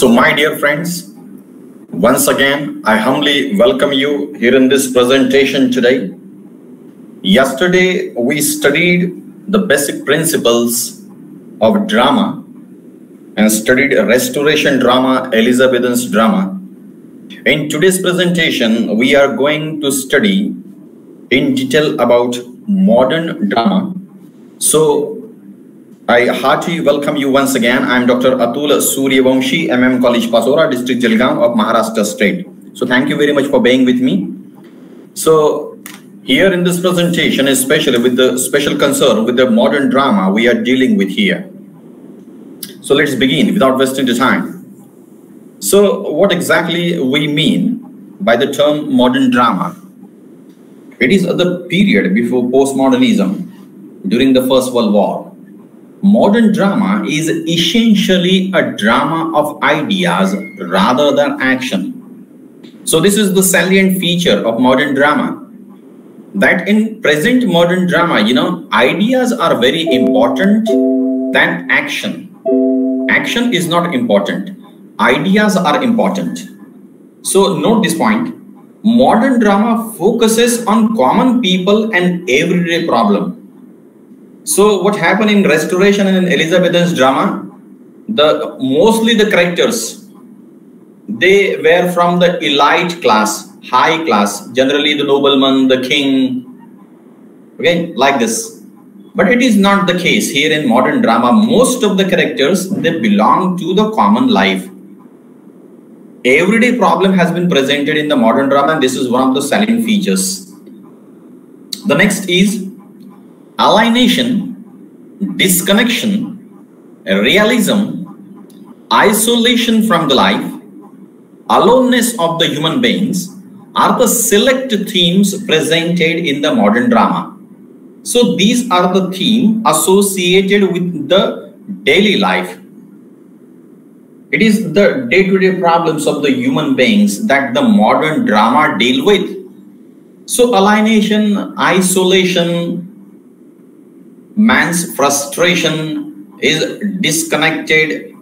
So, my dear friends, once again, I humbly welcome you here in this presentation today. Yesterday, we studied the basic principles of drama and studied restoration drama, Elizabethan's drama. In today's presentation, we are going to study in detail about modern drama. So, I heartily welcome you once again. I am Dr. Atul Suryawanshi, MM College Pachora, District Jalgaon of Maharashtra State. So thank you very much for being with me. So here in this presentation, especially with the special concern with the modern drama we are dealing with here. So let's begin without wasting the time. So what exactly we mean by the term modern drama? It is the period before postmodernism during the First World War modern drama is essentially a drama of ideas rather than action. So this is the salient feature of modern drama. That in present modern drama, you know, ideas are very important than action. Action is not important. Ideas are important. So note this point. Modern drama focuses on common people and everyday problem so what happened in restoration and in Elizabethan's drama, the mostly the characters, they were from the elite class, high class, generally the nobleman, the king, okay, like this. But it is not the case here in modern drama. Most of the characters, they belong to the common life. Everyday problem has been presented in the modern drama and this is one of the salient features. The next is alienation, disconnection, realism, isolation from the life, aloneness of the human beings are the select themes presented in the modern drama. So these are the themes associated with the daily life. It is the day-to-day -day problems of the human beings that the modern drama deal with. So alienation, isolation, man's frustration is disconnected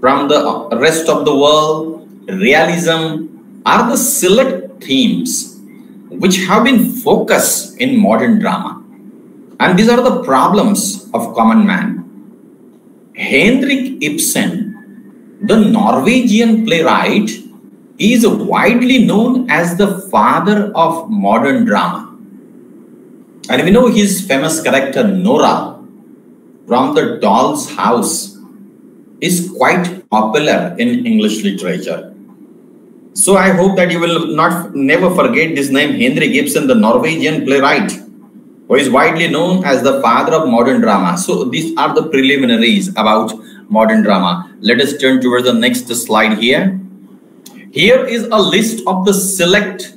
from the rest of the world, realism are the select themes which have been focused in modern drama. And these are the problems of common man. Henrik Ibsen, the Norwegian playwright, is widely known as the father of modern drama. And we know his famous character Nora from the doll's house is quite popular in English literature. So I hope that you will not never forget this name Henrik Ibsen, the Norwegian playwright, who is widely known as the father of modern drama. So these are the preliminaries about modern drama. Let us turn towards the next slide here. Here is a list of the select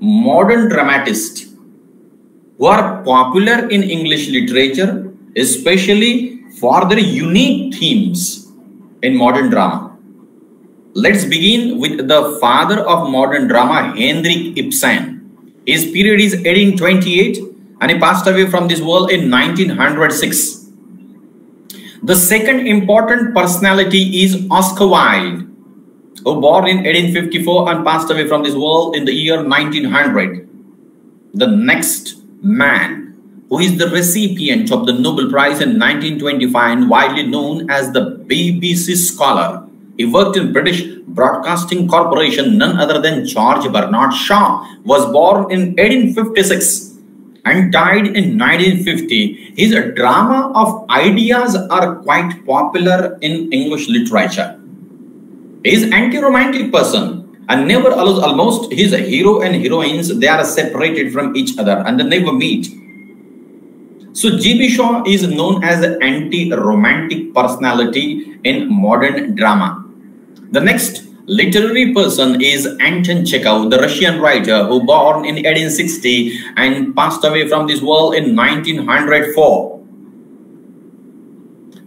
modern dramatists who are popular in English literature, especially for their unique themes in modern drama. Let's begin with the father of modern drama, Henrik Ibsen. His period is 1828 and he passed away from this world in 1906. The second important personality is Oscar Wilde, who born in 1854 and passed away from this world in the year 1900. The next man who is the recipient of the Nobel Prize in 1925 and widely known as the BBC scholar He worked in British Broadcasting Corporation, none other than George Bernard Shaw, was born in 1856 and died in 1950. His drama of ideas are quite popular in English literature. He is anti-romantic person and never allows almost his hero and heroines, they are separated from each other and they never meet. So G.B. Shaw is known as an anti-romantic personality in modern drama. The next literary person is Anton Chekhov, the Russian writer who born in 1860 and passed away from this world in 1904.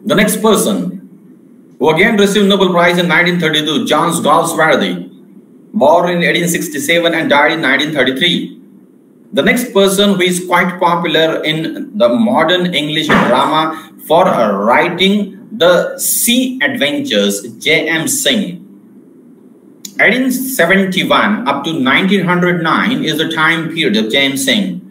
The next person who again received Nobel Prize in 1932, John Galsworthy, born in 1867 and died in 1933. The next person who is quite popular in the modern English drama for writing the sea adventures, J.M. Synge. 1871 up to 1909 is the time period of J.M. Synge.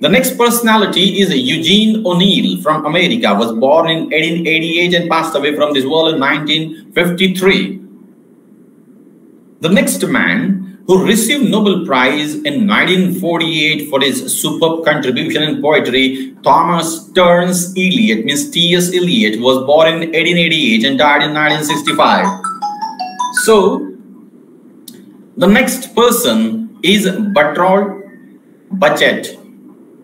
The next personality is Eugene O'Neill from America, was born in 1888 and passed away from this world in 1953. The next man who received Nobel Prize in 1948 for his superb contribution in poetry, Thomas Stearns Eliot, means T.S. Eliot, was born in 1888 and died in 1965. So, the next person is Bertolt Brecht,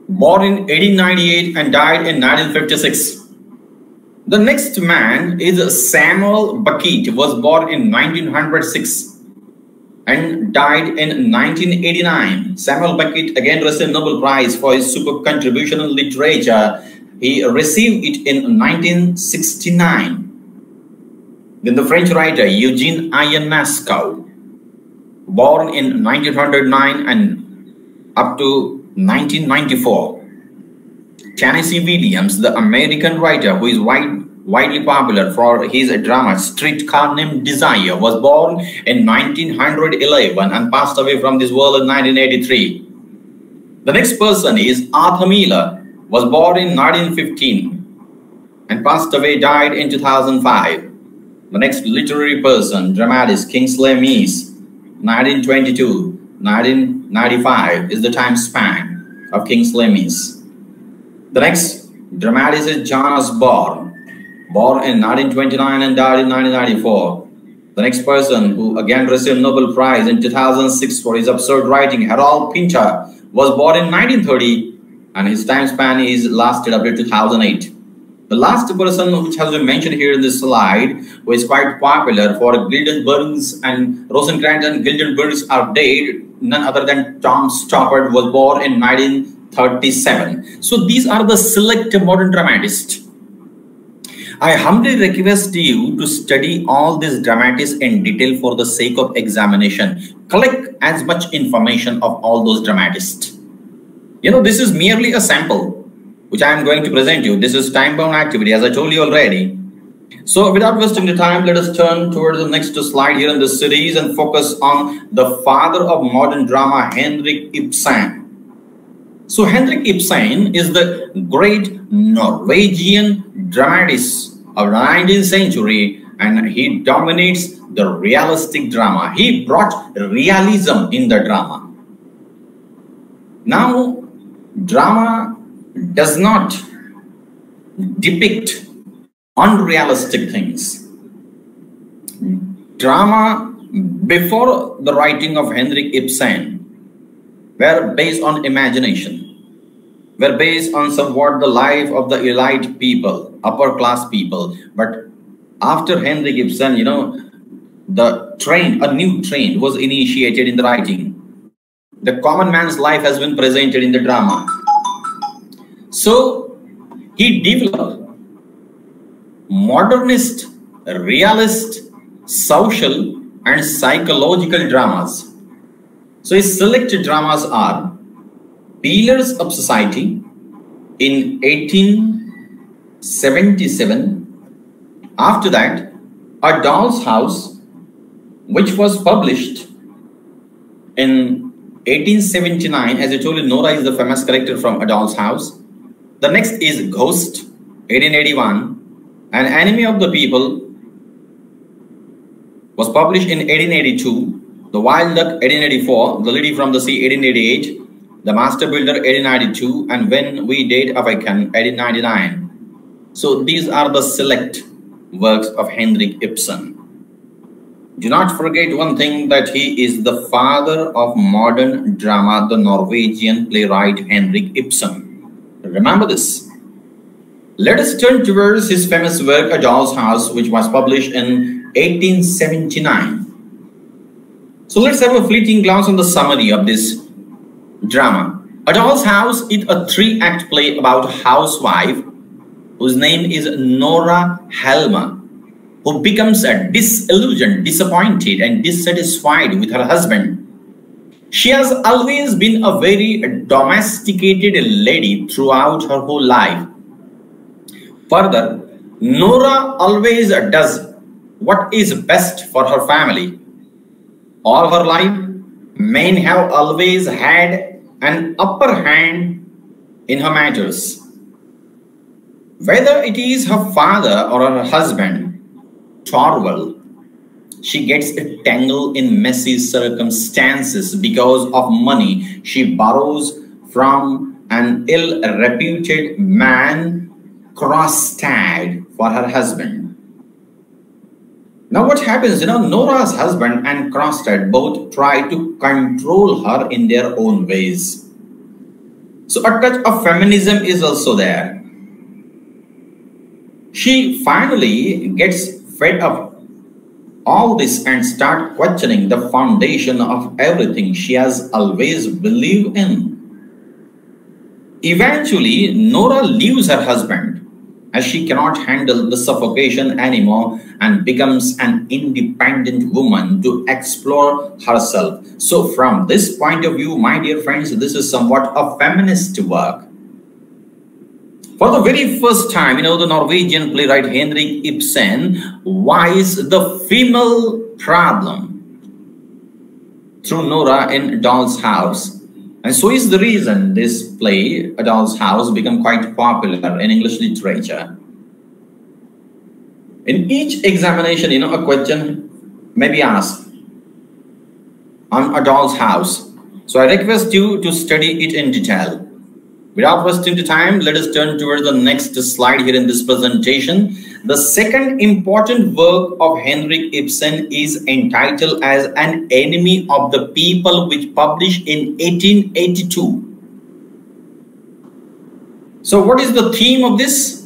born in 1898 and died in 1956. The next man is Samuel Beckett, was born in 1906 and died in 1989. Samuel Beckett again received Nobel Prize for his super contribution in literature. He received it in 1969. Then the French writer Eugene Ionesco, born in 1909 and up to 1994. Tennessee Williams, the American writer who is white widely popular for his drama Streetcar Named Desire, was born in 1911 and passed away from this world in 1983. The next person is Arthur Miller, was born in 1915 and passed away, died in 2005. The next literary person, dramatist Kingsley Amis, 1922, 1995 is the time span of Kingsley Amis. The next dramatist is John Osborne, born in 1929 and died in 1994. The next person who again received Nobel Prize in 2006 for his absurd writing, Harold Pinter, was born in 1930 and his time span is lasted up to 2008. The last person which has been mentioned here in this slide, who is quite popular for Gildenberg's and Rosencrantz and Gildenberg's are dead, none other than Tom Stoppard was born in 1937. So these are the select modern dramatists I humbly request you to study all these dramatists in detail for the sake of examination. Collect as much information of all those dramatists. You know, this is merely a sample which I am going to present you. This is time-bound activity as I told you already. So without wasting the time, let us turn towards the next slide here in this series and focus on the father of modern drama, Henrik Ibsen. So Henrik Ibsen is the great Norwegian dramatist of the 19th century and he dominates the realistic drama. He brought realism in the drama. Now, drama does not depict unrealistic things. Drama before the writing of Henrik Ibsen were based on imagination were based on somewhat the life of the elite people, upper class people. But after Henrik Ibsen, you know, the train, a new train was initiated in the writing. The common man's life has been presented in the drama. So he developed modernist, realist, social, and psychological dramas. So his selected dramas are pillars of society in 1877. After that, A Doll's House, which was published in 1879. As I told you, Nora is the famous character from A Doll's House. The next is Ghost, 1881. An Enemy of the People, was published in 1882, The Wild Duck 1884, The Lady from the Sea 1888, The Master Builder 1892, and When We Dead Awaken 1899. So these are the select works of Henrik Ibsen. Do not forget one thing that he is the father of modern drama, the Norwegian playwright Henrik Ibsen. Remember this. Let us turn towards his famous work, A Doll's House, which was published in 1879. So let's have a fleeting glance on the summary of this drama. A Doll's House is a three-act play about a housewife whose name is Nora Helmer, who becomes a disillusioned, disappointed, and dissatisfied with her husband. She has always been a very domesticated lady throughout her whole life. Further, Nora always does what is best for her family. All her life, men have always had an upper hand in her matters. Whether it is her father or her husband, Torvald, she gets tangled in messy circumstances because of money she borrows from an ill-reputed man, Krogstad, for her husband. Now what happens, you know, Nora's husband and Krogstad both try to control her in their own ways. So a touch of feminism is also there. She finally gets fed up all this and start questioning the foundation of everything she has always believed in. Eventually, Nora leaves her husband as she cannot handle the suffocation anymore and becomes an independent woman to explore herself. So from this point of view, my dear friends, this is somewhat a feminist work. For the very first time, you know, the Norwegian playwright Henrik Ibsen wise the female problem through Nora in Doll's House. And so is the reason this play, A Doll's House, became quite popular in English literature. In each examination, you know, a question may be asked on A Doll's House. So I request you to study it in detail. Without wasting the time, let us turn towards the next slide here in this presentation. The second important work of Henrik Ibsen is entitled as An Enemy of the People, which published in 1882. So what is the theme of this?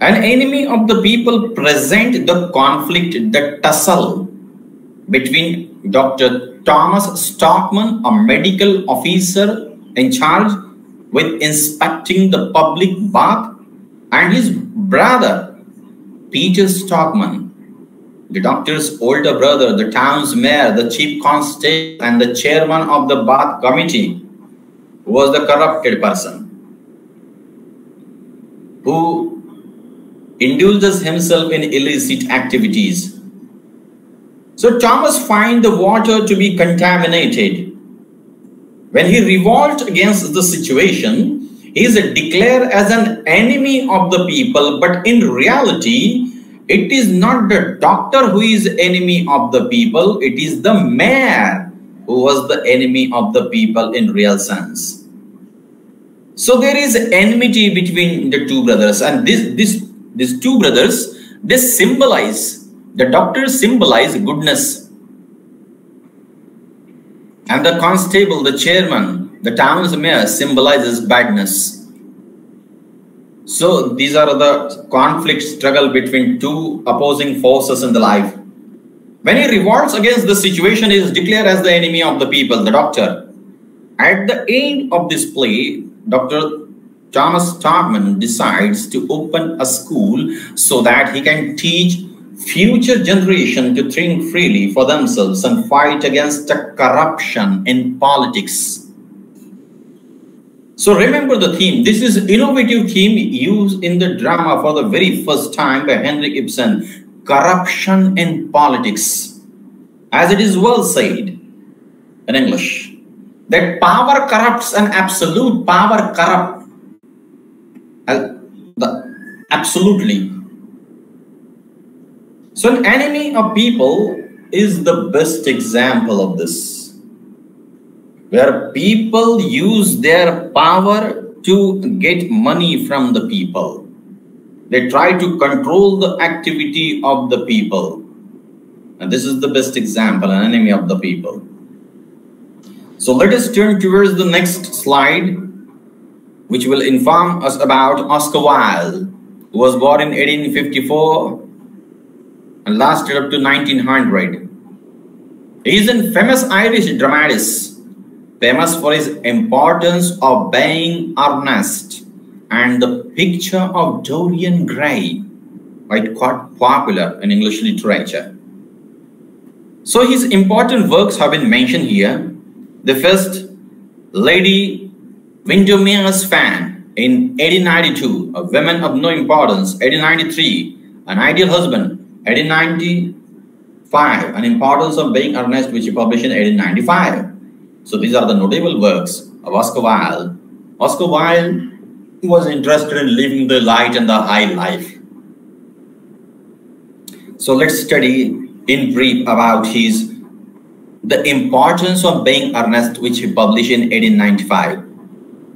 An enemy of the people present the conflict, the tussle between Dr. Thomas Stockman, a medical officer in charge with inspecting the public bath and his brother, Peter Stockman, the doctor's older brother, the town's mayor, the chief constable, and the chairman of the bath committee, was the corrupted person who indulges himself in illicit activities. So Thomas finds the water to be contaminated when he revolts against the situation, he is declared as an enemy of the people, but in reality, it is not the doctor who is enemy of the people, it is the mayor who was the enemy of the people in real sense. So there is enmity between the two brothers and this, this, these two brothers, they symbolize, the doctors symbolize goodness and the constable, the chairman, the town's mayor symbolizes badness. So these are the conflict struggle between two opposing forces in the life. When he revolts against the situation, he is declared as the enemy of the people, the doctor. At the end of this play, Dr. Thomas Stockman decides to open a school so that he can teach future generation to think freely for themselves and fight against the corruption in politics. So remember the theme. This is innovative theme used in the drama for the very first time by Henrik Ibsen. Corruption in politics. As it is well said in English. That power corrupts and absolute power corrupt. Uh, absolutely so an enemy of people is the best example of this, where people use their power to get money from the people. They try to control the activity of the people. And this is the best example, an enemy of the people. So let us turn towards the next slide, which will inform us about Oscar Wilde, who was born in 1854 and lasted up to 1900. He is a famous Irish dramatist, famous for his importance of being earnest and the picture of Dorian Gray, quite popular in English literature. So his important works have been mentioned here the first Lady Windermere's fan in 1892, a woman of no importance, 1893, an ideal husband, 1895, an importance of being earnest, which he published in 1895. So these are the notable works of Oscar Wilde. Oscar Wilde was interested in living the light and the high life. So let's study in brief about his the Importance of Being Earnest, which he published in 1895.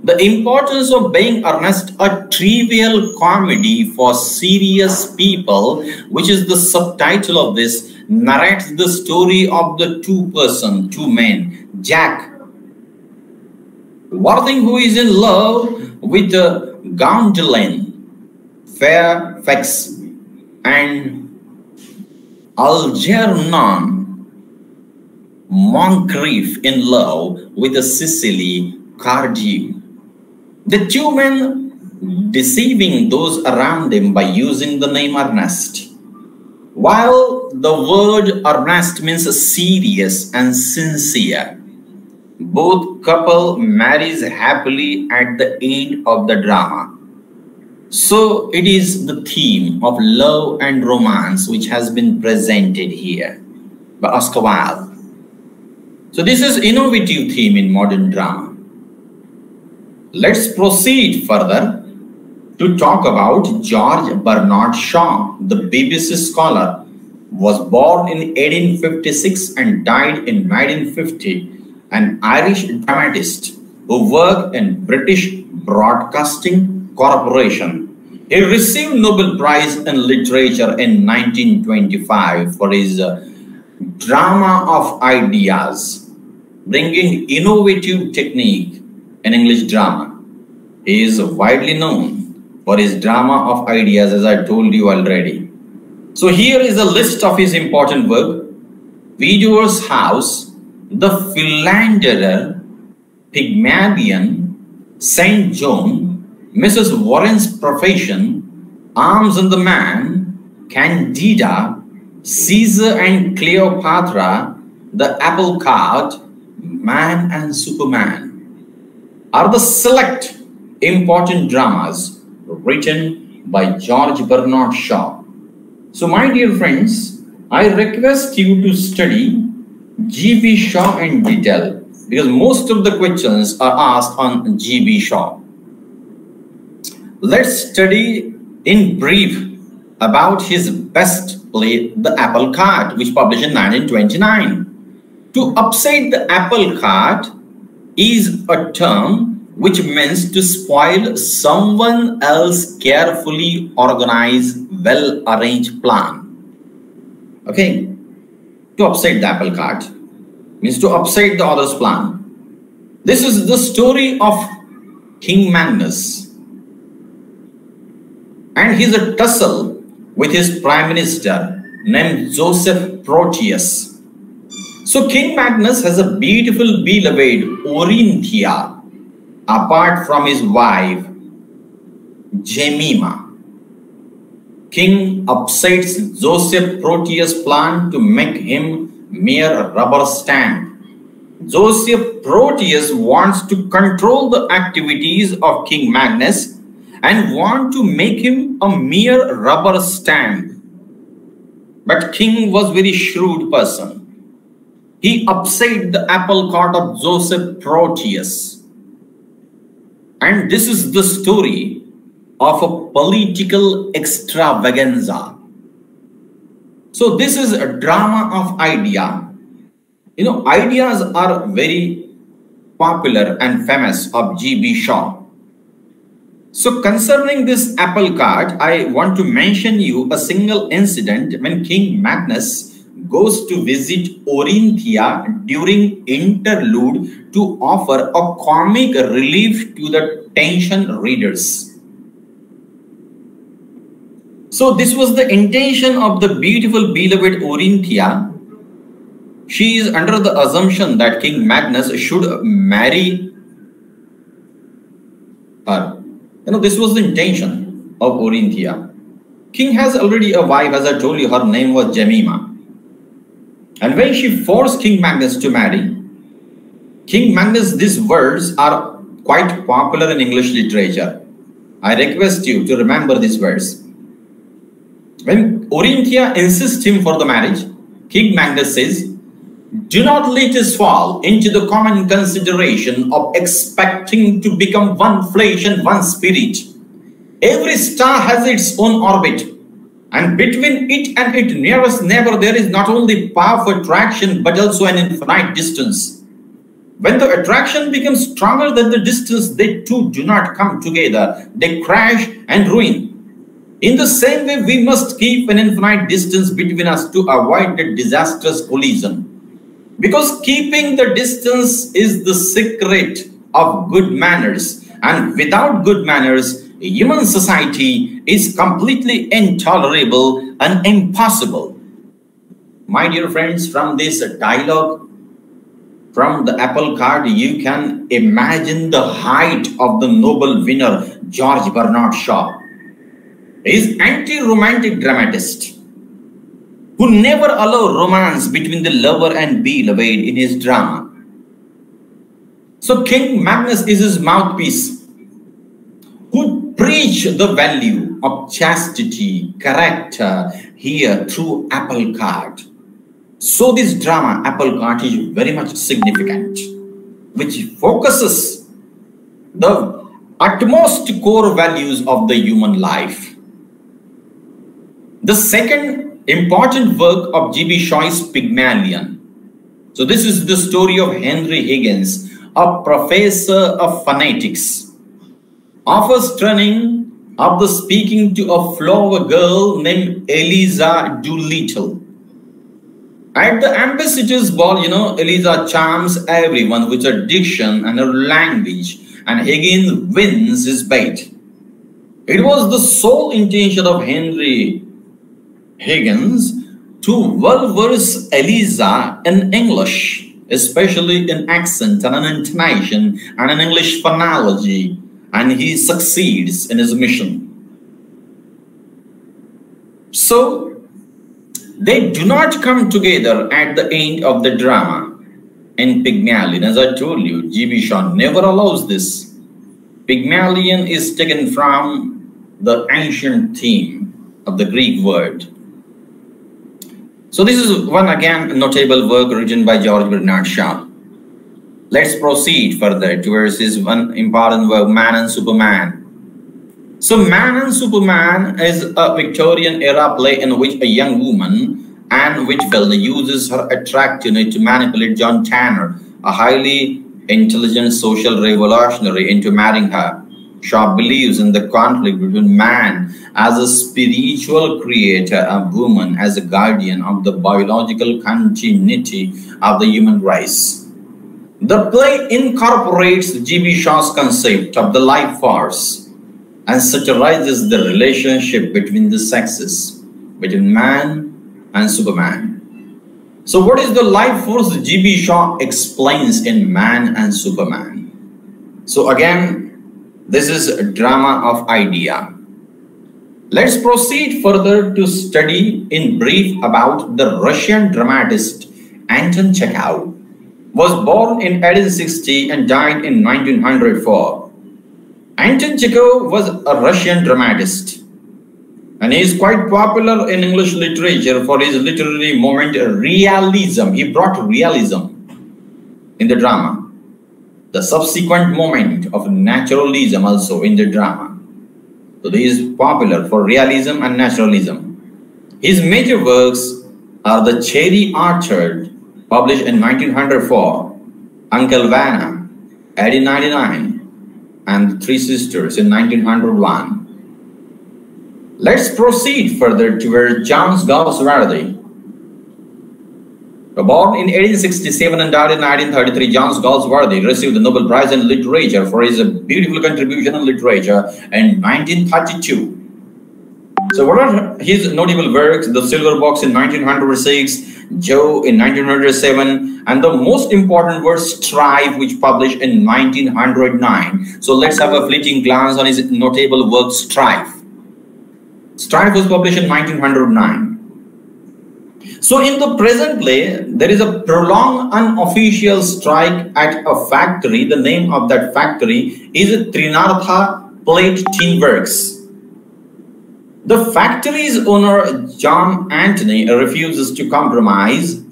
The Importance of Being Earnest, a trivial comedy for serious people, which is the subtitle of this, narrates the story of the two person, two men, Jack Worthing, who is in love with the Gwendolen Fairfax and Algernon Moncrieff in love with a Cecily Cardew. The two men deceiving those around them by using the name Ernest. While the word earnest means serious and sincere, both couple marries happily at the end of the drama. So it is the theme of love and romance which has been presented here by Oscar Wilde. So this is innovative theme in modern drama. Let's proceed further to talk about George Bernard Shaw, the BBC scholar, was born in 1856 and died in 1950, an Irish dramatist who worked in British Broadcasting Corporation. He received Nobel Prize in Literature in 1925 for his uh, drama of ideas bringing innovative technique in English drama. He is widely known for his drama of ideas as I told you already. So here is a list of his important work. Widower's House, The Philanderer, Pygmalion, St. Joan, Mrs. Warren's Profession, Arms and the Man, Candida, Caesar and Cleopatra, The Apple Cart, Man and Superman are the select important dramas written by George Bernard Shaw. So my dear friends, I request you to study G.B. Shaw in detail because most of the questions are asked on G.B. Shaw. Let's study in brief about his best play, The Apple Cart, which published in 1929. To upset the apple cart is a term which means to spoil someone else carefully organized, well-arranged plan. Okay? To upset the apple cart means to upset the other's plan. This is the story of King Magnus. And he's a tussle with his prime minister named Joseph Proteus. So King Magnus has a beautiful beloved Orinthia apart from his wife Jemima. King upsets Joseph Proteus' plan to make him mere rubber stamp. Joseph Proteus wants to control the activities of King Magnus and want to make him a mere rubber stamp. But King was very shrewd person. He upset the apple cart of Joseph Proteus. And this is the story of a political extravaganza. So this is a drama of idea. You know, ideas are very popular and famous of G.B. Shaw. So concerning this apple cart, I want to mention you a single incident when King Magnus goes to visit Orinthia during interlude to offer a comic relief to the tension readers. So this was the intention of the beautiful beloved Orinthia. She is under the assumption that King Magnus should marry her. You know, this was the intention of Orinthia. King has already a wife, as I told you, her name was Jemima. And when she forced King Magnus to marry, King Magnus, these words are quite popular in English literature. I request you to remember these words. When Orinthia insists him for the marriage, King Magnus says, Do not let us fall into the common consideration of expecting to become one flesh and one spirit. Every star has its own orbit and between it and its nearest neighbor, there is not only powerful attraction, but also an infinite distance. When the attraction becomes stronger than the distance, they two do not come together. They crash and ruin. In the same way, we must keep an infinite distance between us to avoid a disastrous collision. Because keeping the distance is the secret of good manners. And without good manners, human society is completely intolerable and impossible. My dear friends, from this dialogue, from the apple cart, you can imagine the height of the Nobel winner, George Bernard Shaw. He is anti-romantic dramatist who never allowed romance between the lover and beloved in his drama. So King Magnus is his mouthpiece preach the value of chastity, character here through apple cart. So this drama, apple cart, is very much significant, which focuses the utmost core values of the human life. The second important work of G.B. Shaw is Pygmalion. So this is the story of Henry Higgins, a professor of phonetics offers training after speaking to a flower girl named Eliza Doolittle. At the ambassador's ball, you know, Eliza charms everyone with her diction and her language, and Higgins wins his bet. It was the sole intention of Henry Higgins to well verse Eliza in English, especially in accent and an intonation and an English phonology and he succeeds in his mission. So, they do not come together at the end of the drama in Pygmalion. As I told you, G.B. Shaw never allows this. Pygmalion is taken from the ancient theme of the Greek word. So this is one again notable work written by George Bernard Shaw. Let's proceed further towards this one important work, man and Superman. So Man and Superman is a Victorian era play in which a young woman, Anne Whitefield, uses her attractiveness to manipulate John Tanner, a highly intelligent social revolutionary, into marrying her. Shaw believes in the conflict between man as a spiritual creator and woman as a guardian of the biological continuity of the human race. The play incorporates G.B. Shaw's concept of the life force and satirizes the relationship between the sexes, between man and Superman. So what is the life force G.B. Shaw explains in Man and Superman? So again, this is a drama of idea. Let's proceed further to study in brief about the Russian dramatist Anton Chekhov was born in 1860 and died in 1904. Anton Chekhov was a Russian dramatist and he is quite popular in English literature for his literary moment realism. He brought realism in the drama. The subsequent moment of naturalism also in the drama. So he is popular for realism and naturalism. His major works are The Cherry Orchard, published in 1904, Uncle Vanya, 1899, and Three Sisters in 1901. Let's proceed further towards John Galsworthy. Born in 1867 and died in 1933, John Galsworthy received the Nobel Prize in Literature for his beautiful contribution in literature in 1932. So what are his notable works? The Silver Box in 1906, Joy in 1907, and the most important was Strife, which published in 1909. So let's have a fleeting glance on his notable work, Strife. Strife was published in 1909. So in the present play, there is a prolonged unofficial strike at a factory. The name of that factory is Trenartha Plate Tin Works. The factory's owner, John Anthony, refuses to compromise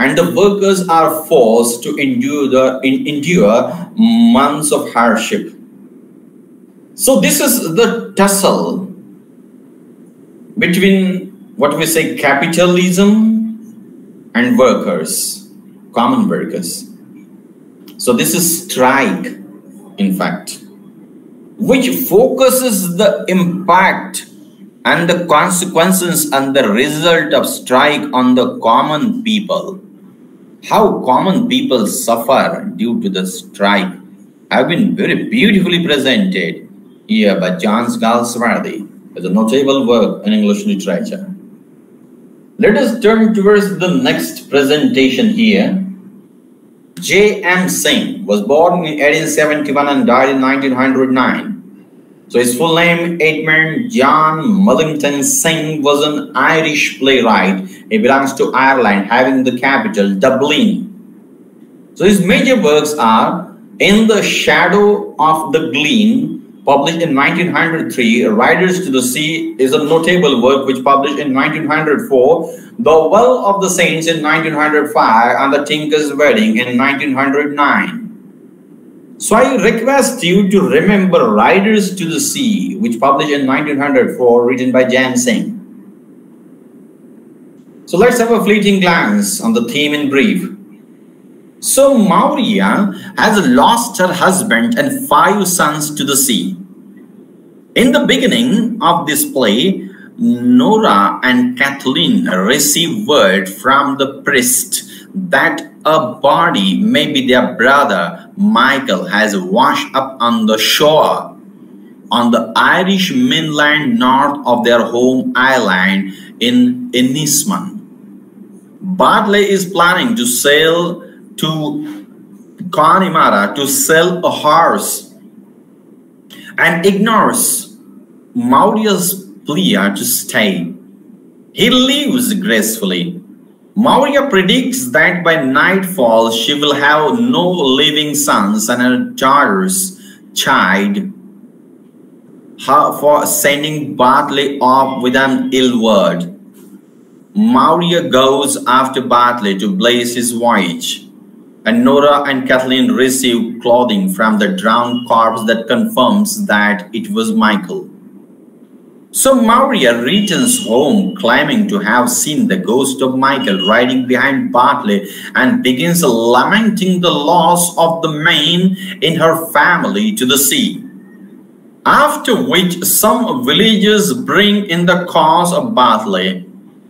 and the workers are forced to endure, the, endure months of hardship. So this is the tussle between what we say capitalism and workers, common workers. So this is strike, in fact, which focuses the impact and the consequences and the result of strike on the common people. How common people suffer due to the strike have been very beautifully presented here by John Galsworthy as a notable work in English literature. Let us turn towards the next presentation here. J.M. Synge was born in 1871 and died in 1909. So his full name, Edmund John Millington Synge, was an Irish playwright. He belongs to Ireland, having the capital Dublin. So his major works are In the Shadow of the Glen, published in 1903. Riders to the Sea is a notable work which published in 1904. The Well of the Saints in 1905 and The Tinker's Wedding in 1909. So I request you to remember Riders to the Sea, which published in 1904, written by Jan Synge. So let's have a fleeting glance on the theme in brief. So Maurya has lost her husband and five sons to the sea. In the beginning of this play, Nora and Kathleen receive word from the priest that a body, maybe their brother Michael, has washed up on the shore on the Irish mainland north of their home island in Inishmaan. Bartley is planning to sail to Connemara to sell a horse and ignores Maurya's plea to stay. He leaves gracefully. Maurya predicts that by nightfall she will have no living sons and her daughters chide her for sending Bartley off with an ill word. Maurya goes after Bartley to blaze his voyage and Nora and Kathleen receive clothing from the drowned corpse that confirms that it was Michael. So Maria returns home claiming to have seen the ghost of Michael riding behind Bartley and begins lamenting the loss of the man in her family to the sea. After which some villagers bring in the cause of Bartley.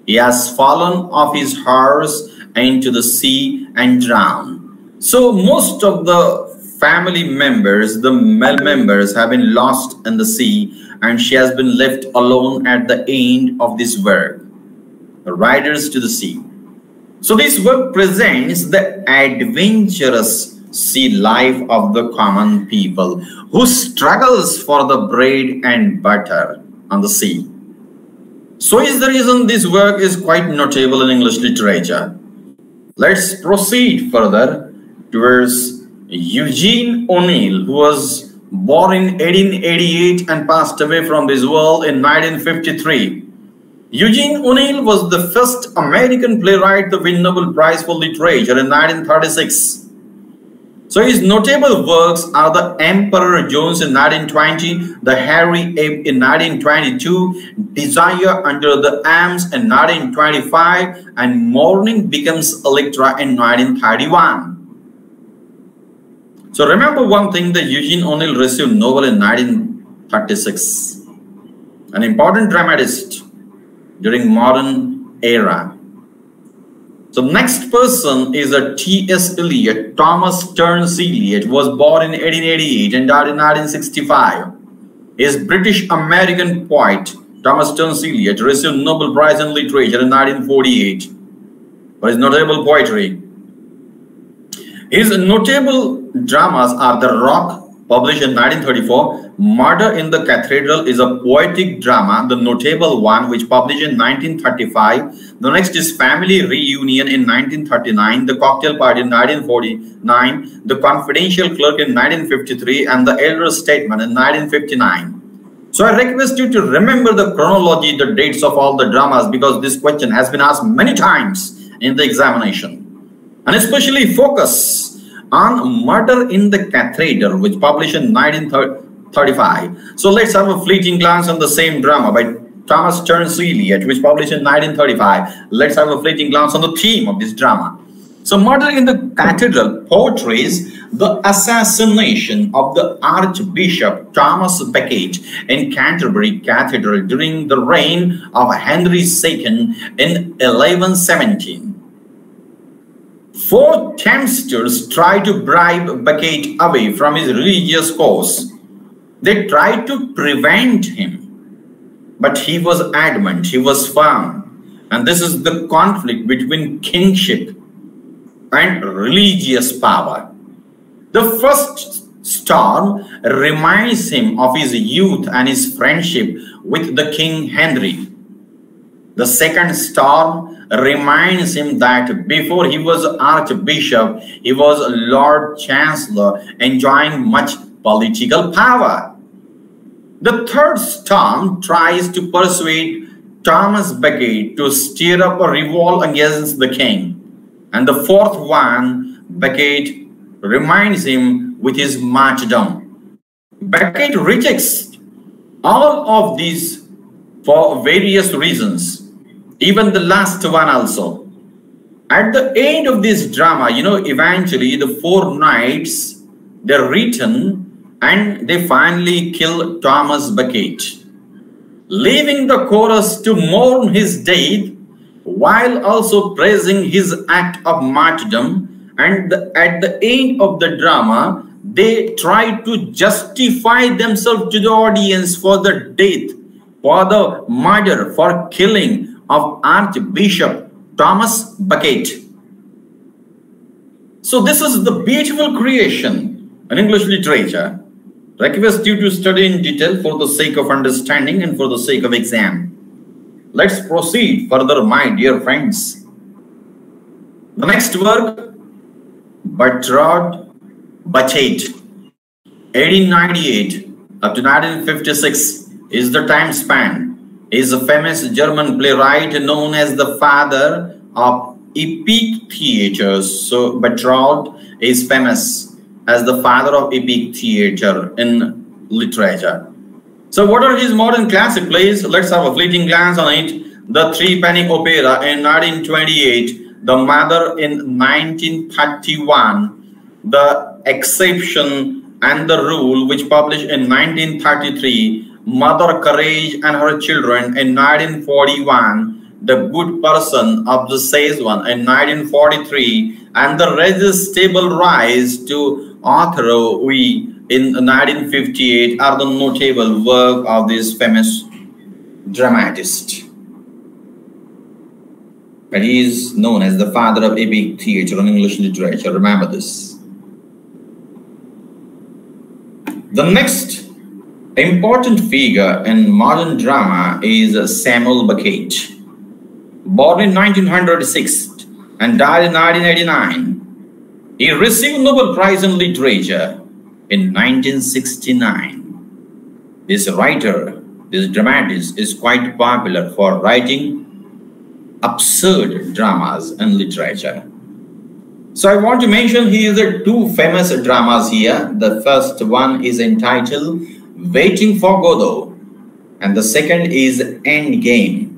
He has fallen off his horse into the sea and drowned. So most of the family members, the male members have been lost in the sea and she has been left alone at the end of this work. Riders to the Sea. So this work presents the adventurous sea life of the common people who struggles for the bread and butter on the sea. So is the reason this work is quite notable in English literature. Let's proceed further towards Eugene O'Neill, who was born in 1888 and passed away from this world in 1953. Eugene O'Neill was the first American playwright to win Nobel Prize for Literature in 1936. So his notable works are The Emperor Jones in 1920, The Hairy Ape in 1922, Desire Under the Elms in 1925, and Mourning Becomes Electra in 1931. So remember one thing that Eugene O'Neill received Nobel in 1936. An important dramatist during modern era. So next person is a T.S. Eliot. Thomas Stearns Eliot was born in 1888 and died in 1965. Is British American poet Thomas Stearns Eliot received Nobel Prize in Literature in 1948 for his notable poetry. His notable dramas are The Rock, published in 1934. Murder in the Cathedral is a poetic drama, the notable one, which published in 1935. The next is Family Reunion in 1939, The Cocktail Party in 1949, The Confidential Clerk in 1953, and The Elder Statesman in 1959. So I request you to remember the chronology, the dates of all the dramas because this question has been asked many times in the examination and especially focus on Murder in the Cathedral, which published in 1935. So let's have a fleeting glance on the same drama by Thomas Stearns Eliot, which published in 1935. Let's have a fleeting glance on the theme of this drama. So Murder in the Cathedral portrays the assassination of the Archbishop Thomas Becket in Canterbury Cathedral during the reign of Henry II in 1117. Four tempters tried to bribe Becket away from his religious cause. They tried to prevent him, but he was adamant, he was firm. And this is the conflict between kingship and religious power. The first storm reminds him of his youth and his friendship with the King Henry. The second storm reminds him that before he was archbishop, he was Lord Chancellor, enjoying much political power. The third storm tries to persuade Thomas Becket to stir up a revolt against the king. And the fourth one, Becket reminds him with his martyrdom. Becket rejects all of these for various reasons even the last one also. At the end of this drama, you know, eventually the four knights, they're written and they finally kill Thomas Becket, leaving the chorus to mourn his death while also praising his act of martyrdom. And at the end of the drama, they try to justify themselves to the audience for the death, for the murder, for killing, of Archbishop Thomas Becket. So this is the beautiful creation in English literature. Request you to study in detail for the sake of understanding and for the sake of exam. Let's proceed further, my dear friends. The next work, Bertolt Brecht, 1898 up to 1956 is the time span is a famous German playwright known as the father of epic theaters. So Bertolt is famous as the father of epic theater in literature. So what are his modern classic plays? Let's have a fleeting glance on it. The Three Penny Opera in 1928, The Mother in 1931, The Exception and the Rule, which published in 1933, Mother Courage and her children in 1941, The Good Person of the Szechwan in 1943, and The Resistible Rise to Othello in 1958 are the notable work of this famous dramatist. And he is known as the father of epic theatre and English literature. Remember this. The next important figure in modern drama is Samuel Beckett. Born in 1906 and died in 1989, he received Nobel Prize in Literature in 1969. This writer, this dramatist, is quite popular for writing absurd dramas in literature. So I want to mention here the two famous dramas here. The first one is entitled Waiting for Godot and the second is Endgame.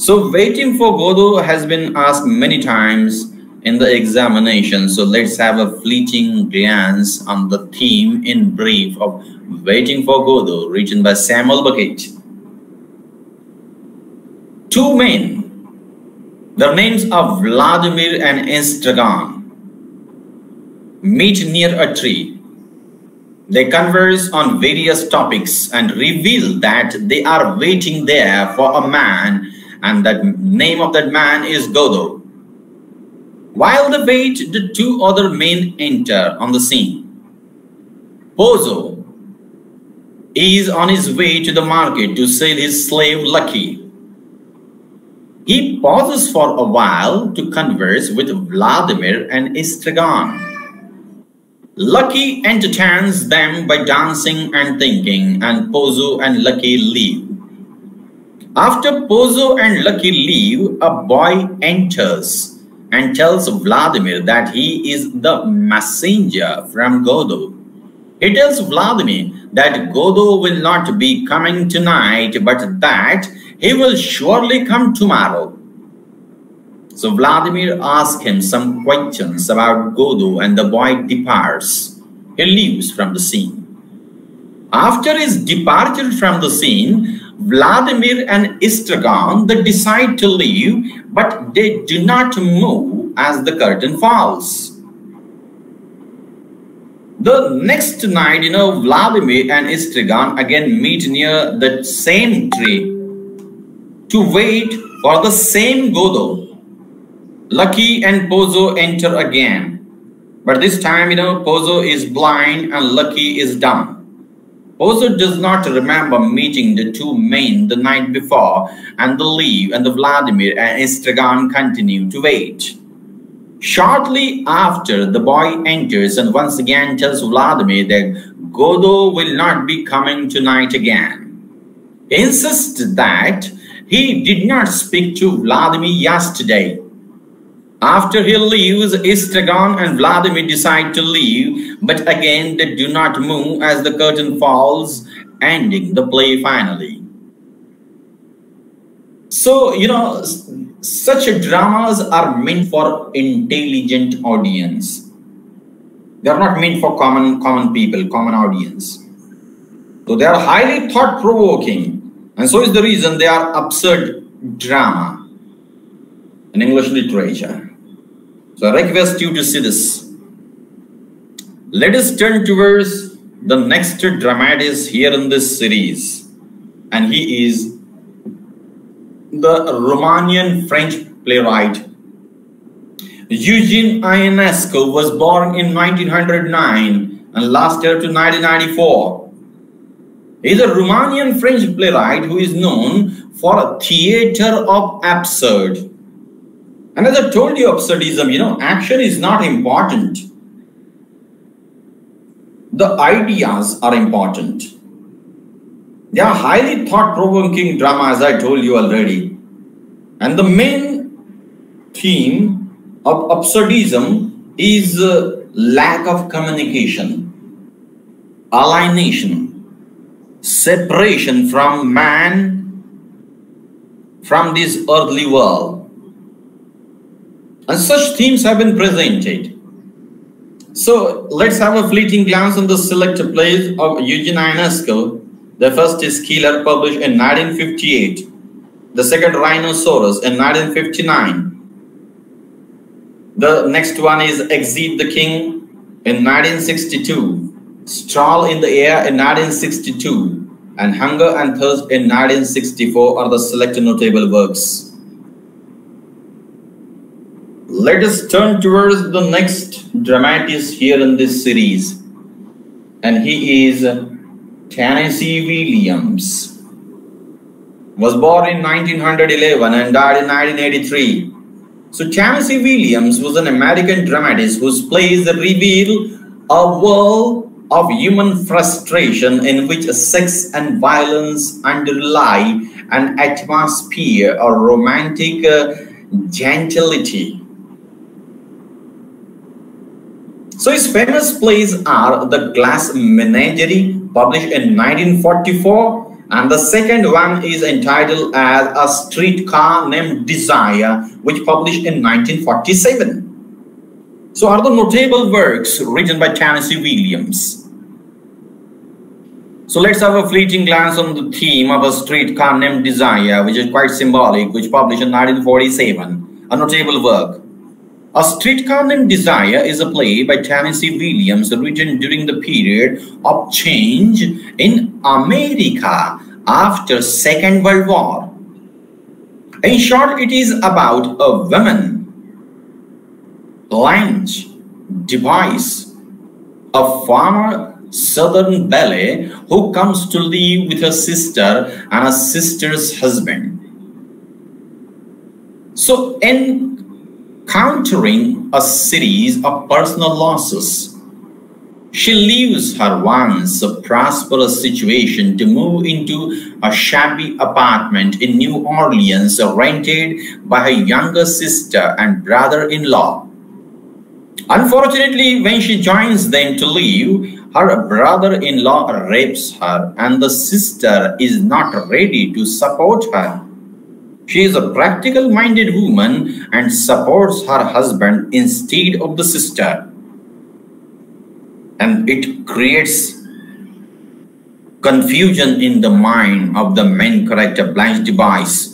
So Waiting for Godot has been asked many times in the examination. So let's have a fleeting glance on the theme in brief of Waiting for Godot written by Samuel Beckett. Two men, their names are Vladimir and Estragon meet near a tree. They converse on various topics and reveal that they are waiting there for a man and that name of that man is Godot. While they wait, the two other men enter on the scene. Pozzo is on his way to the market to sell his slave Lucky. He pauses for a while to converse with Vladimir and Estragon. Lucky entertains them by dancing and thinking, and Pozzo and Lucky leave. After Pozzo and Lucky leave, a boy enters and tells Vladimir that he is the messenger from Godot. He tells Vladimir that Godot will not be coming tonight, but that he will surely come tomorrow. So Vladimir asks him some questions about Godot and the boy departs. He leaves from the scene. After his departure from the scene, Vladimir and Estragon they decide to leave, but they do not move as the curtain falls. The next night, you know, Vladimir and Estragon again meet near the same tree to wait for the same Godot. Lucky and Pozzo enter again. But this time, you know, Pozzo is blind and Lucky is dumb. Pozzo does not remember meeting the two men the night before, and the leave and the Vladimir and Estragon continue to wait. Shortly after, the boy enters and once again tells Vladimir that Godot will not be coming tonight again. He insists that he did not speak to Vladimir yesterday after he leaves, Estragon and Vladimir decide to leave, but again they do not move as the curtain falls, ending the play finally. So, you know, such dramas are meant for intelligent audience. They are not meant for common common people, common audience. So they are highly thought-provoking. And so is the reason they are absurd drama in English literature. So I request you to see this. Let us turn towards the next dramatist here in this series. And he is the Romanian French playwright. Eugene Ionesco was born in 1909 and last year to 1994. He is a Romanian French playwright who is known for a theater of absurd and as I told you absurdism, you know, action is not important. The ideas are important. They are highly thought-provoking drama, as I told you already. And the main theme of absurdism is uh, lack of communication, alienation, separation from man, from this earthly world and such themes have been presented. So let's have a fleeting glance on the selected plays of Eugene Ionesco. The first is Killer, published in 1958. The second, Rhinoceros, in 1959. The next one is Exit the King in 1962. Stroll in the Air in 1962. And Hunger and Thirst in 1964 are the selected notable works. Let us turn towards the next dramatist here in this series. And he is Tennessee Williams. Was born in 1911 and died in 1983. So Tennessee Williams was an American dramatist whose plays reveal a world of human frustration in which sex and violence underlie an atmosphere of romantic uh, gentility So his famous plays are The Glass Menagerie, published in 1944, and the second one is entitled as A Streetcar Named Desire, which published in 1947. So are the notable works written by Tennessee Williams. So let's have a fleeting glance on the theme of a streetcar named Desire, which is quite symbolic, which published in 1947, a notable work. A Streetcar Named Desire is a play by Tennessee Williams written during the period of change in America after Second World War. In short, it is about a woman, Blanche DuBois, a farmer southern ballet who comes to live with her sister and her sister's husband. So in countering a series of personal losses. She leaves her once prosperous situation to move into a shabby apartment in New Orleans rented by her younger sister and brother-in-law. Unfortunately, when she joins them to live, her brother-in-law rapes her and the sister is not ready to support her. She is a practical minded woman and supports her husband instead of the sister. And it creates confusion in the mind of the main character, Blanche DuBois.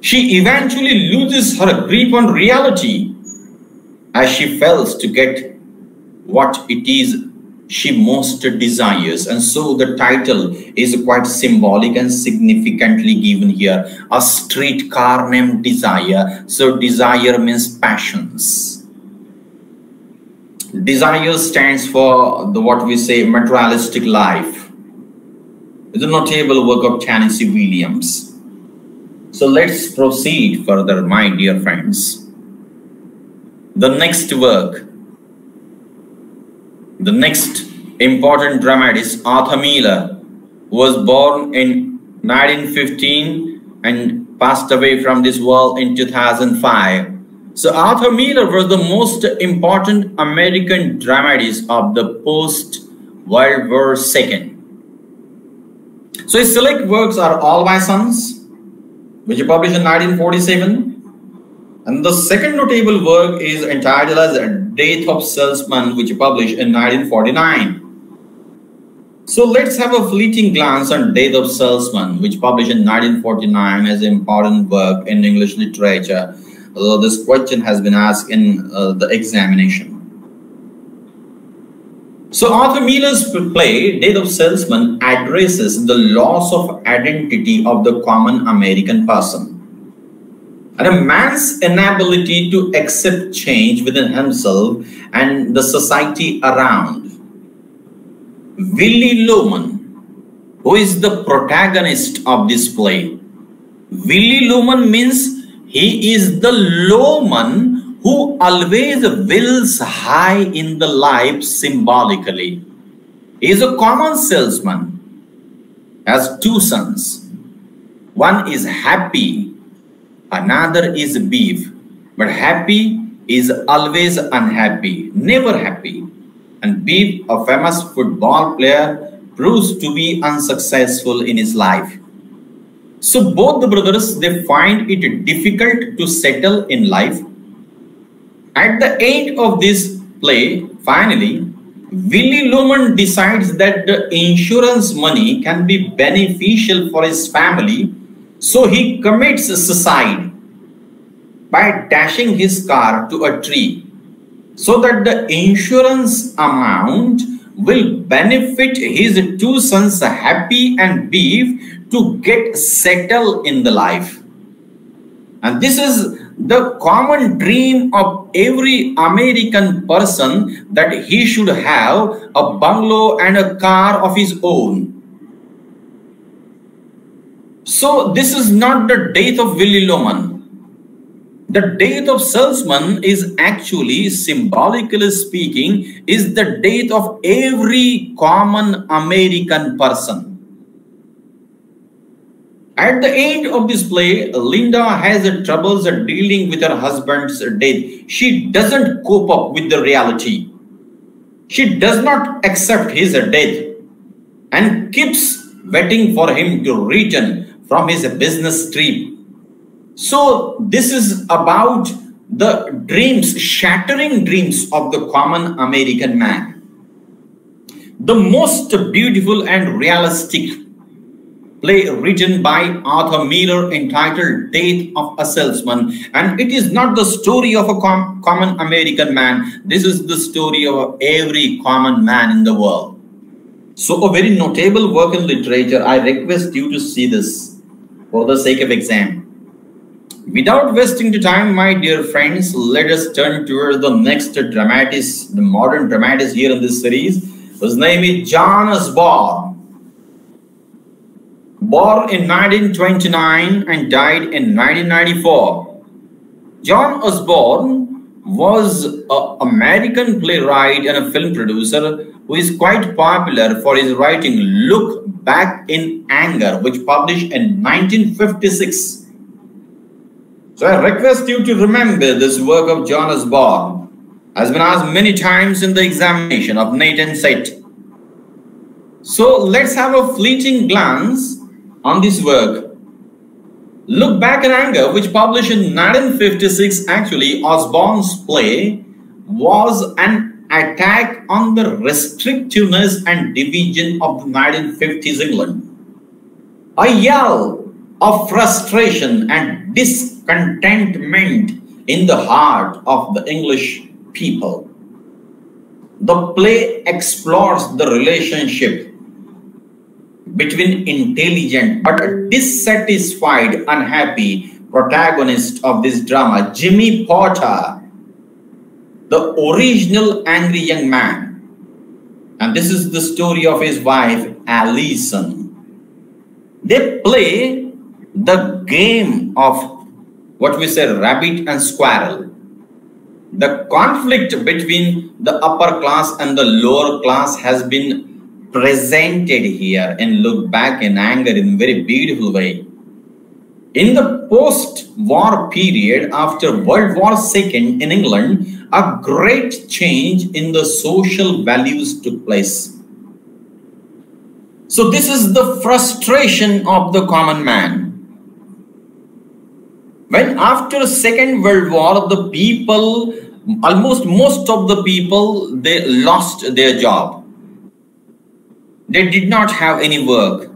She eventually loses her grip on reality as she fails to get what it is she most desires. And so the title is quite symbolic and significantly given here. A streetcar named Desire. So desire means passions. Desire stands for the what we say materialistic life. It's a notable work of Tennessee Williams. So let's proceed further, my dear friends. The next work the next important dramatist, Arthur Miller, was born in 1915 and passed away from this world in 2005. So Arthur Miller was the most important American dramatist of the post-World War II. So his select works are All My Sons, which he published in 1947, and the second notable work is entitled as Death of Salesman, which published in 1949. So let's have a fleeting glance on Death of Salesman, which published in 1949 as an important work in English literature, although this question has been asked in uh, the examination. So Arthur Miller's play, Death of Salesman, addresses the loss of identity of the common American person and a man's inability to accept change within himself and the society around. Willy Loman, who is the protagonist of this play. Willy Loman means he is the lowman who always wills high in the life symbolically. He is a common salesman, has two sons. One is happy Another is Biff. But happy is always unhappy, never happy. And Biff, a famous football player, proves to be unsuccessful in his life. So both the brothers, they find it difficult to settle in life. At the end of this play, finally, Willy Loman decides that the insurance money can be beneficial for his family so he commits suicide by dashing his car to a tree so that the insurance amount will benefit his two sons happy and Biff to get settled in the life. And this is the common dream of every American person that he should have a bungalow and a car of his own. So this is not the death of Willy Loman. The death of salesman is actually, symbolically speaking, is the death of every common American person. At the end of this play, Linda has troubles dealing with her husband's death. She doesn't cope up with the reality. She does not accept his death and keeps waiting for him to return from his business trip. So this is about the dreams, shattering dreams of the common American man. The most beautiful and realistic play written by Arthur Miller entitled Death of a Salesman. And it is not the story of a com common American man. This is the story of every common man in the world. So a very notable work in literature. I request you to see this for the sake of exam. Without wasting the time, my dear friends, let us turn towards the next dramatist, the modern dramatist here in this series. whose name is John Osborne. Born in 1929 and died in 1994. John Osborne was an American playwright and a film producer who is quite popular for his writing Look Back in Anger, which published in 1956. So I request you to remember this work of John Osborne has been asked many times in the examination of NET and SET. So let's have a fleeting glance on this work. Look Back in Anger, which published in 1956, actually Osborne's play was an attack on the restrictiveness and division of the 1950s England. A yell of frustration and discontentment in the heart of the English people. The play explores the relationship between intelligent but dissatisfied, unhappy protagonist of this drama, Jimmy Porter, the original angry young man. And this is the story of his wife, Alison. They play the game of what we say rabbit and squirrel the conflict between the upper class and the lower class has been presented here and look back in anger in a very beautiful way in the post-war period after world war ii in england a great change in the social values took place. So this is the frustration of the common man. When after the second world war the people almost most of the people they lost their job. They did not have any work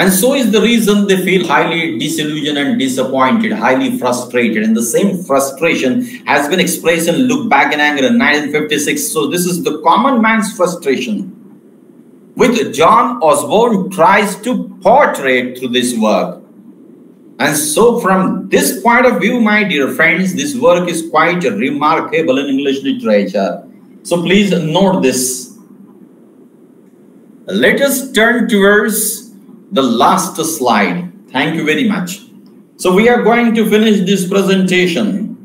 and so is the reason they feel highly disillusioned and disappointed highly frustrated and the same frustration has been expressed in look back in anger in 1956 so this is the common man's frustration which john osborne tries to portray through this work and so from this point of view, my dear friends, this work is quite remarkable in English literature. So please note this. Let us turn towards the last slide. Thank you very much. So we are going to finish this presentation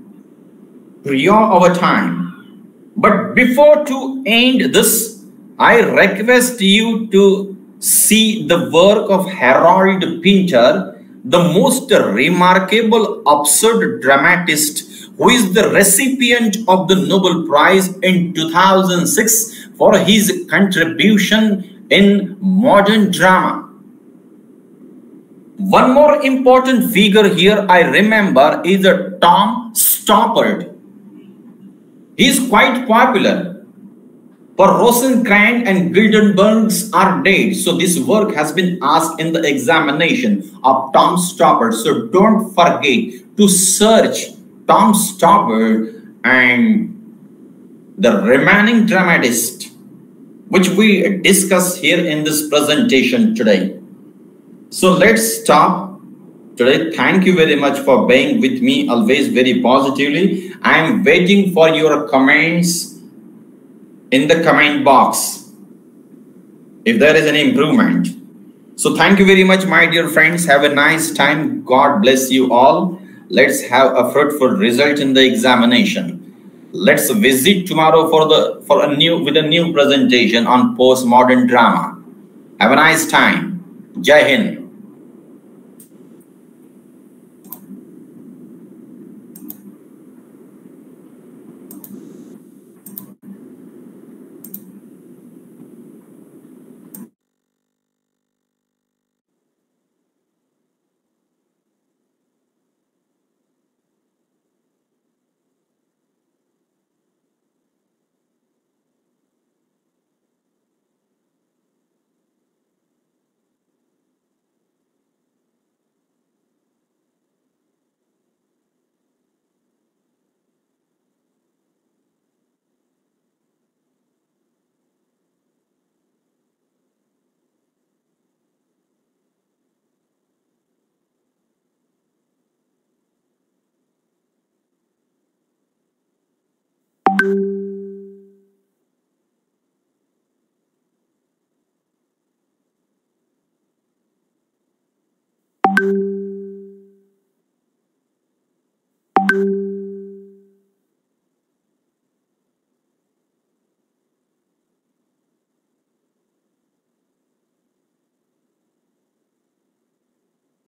prior our time. But before to end this, I request you to see the work of Harold Pinter the most remarkable absurd dramatist who is the recipient of the Nobel Prize in 2006 for his contribution in modern drama. One more important figure here I remember is a Tom Stoppard. He is quite popular for Rosencrantz and Gutenberg's are dead. So this work has been asked in the examination of Tom Stoppard. So don't forget to search Tom Stoppard and the remaining dramatist which we discuss here in this presentation today. So let's stop today. Thank you very much for being with me always very positively. I am waiting for your comments in the comment box if there is any improvement. So thank you very much, my dear friends. Have a nice time. God bless you all. Let's have a fruitful result in the examination. Let's visit tomorrow for the for a new with a new presentation on postmodern drama. Have a nice time. Jai Hind.